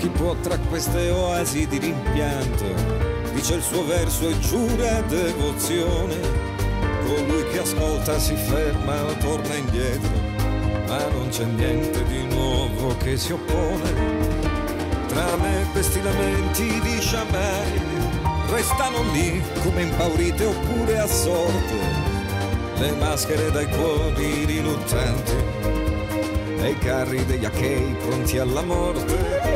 Chi può tra queste oasi di rimpianto, dice il suo verso e giura devozione. Colui che ascolta si ferma o torna indietro, ma non c'è niente di nuovo che si oppone. Tra me questi lamenti di sciamai restano lì come impaurite oppure assorte le maschere dai cuori riluttanti e i carri degli achei pronti alla morte